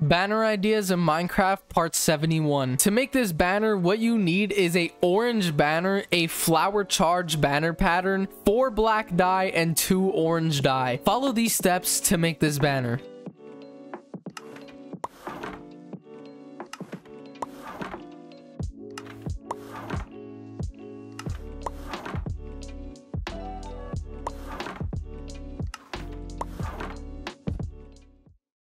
Banner ideas in Minecraft part 71. To make this banner, what you need is a orange banner, a flower charge banner pattern, four black dye, and two orange dye. Follow these steps to make this banner.